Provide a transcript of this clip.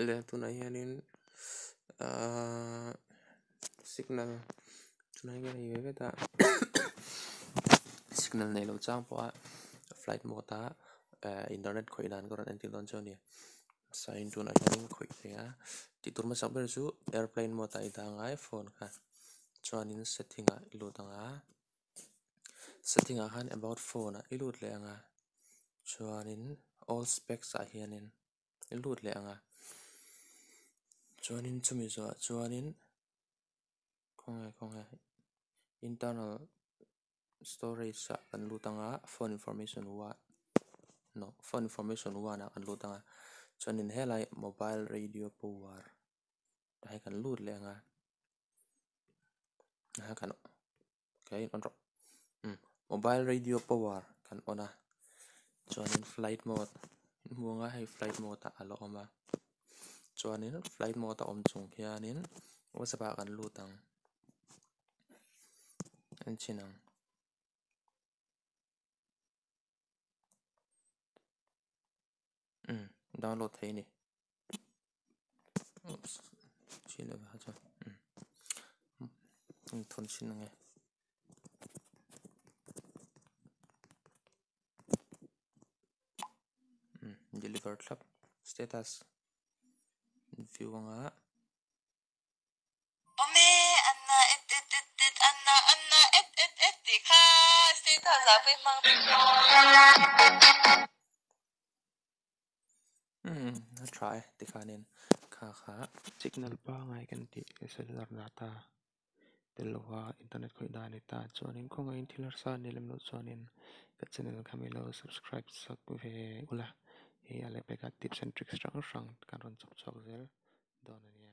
lihat tunayanin uh, eh, signal. Tunaya iya ah. eh, ya beta signal nei lo chang po flight mo ta uh, internet koi dan koran enti anti don cho ni sign tun a hian khoi te a ti tur ma sabar airplane mo ta i iPhone ai phone setting a ilu tanga setting a han about phone a ilu le anga chuan all specs a hianin ilu ilut le anga chuanin chumi zo chuanin khonge khonge internal storage a kan lu tanga phone information wa no, phone information wa na kan lu tanga chuanin helai mobile radio power dai kan lut le nga ha kan okay on mm. mobile radio power kan ona chuanin flight mode. muanga hei flight mode ta alo oma chuanin flight mode a om chung hianin. Whatsapp kan lutang an chinang um hmm, download thấy nè. Oops xin lỗi ha cho um thôn xin nghe. Hmm, Deliver club. Status view nga Ome anna et et et et anna anna et et et kha status la pe mang hmm try. Tikanin kha kha signal pa ngai kan ti cellular data telwa internet khoi da ni ta. Chuanin ko ngai thilar sa ni lem no chuanin ka channel khamilo subscribe sak ve ula ale ka tips and tricks rang rang kan ron chok chok zel don ania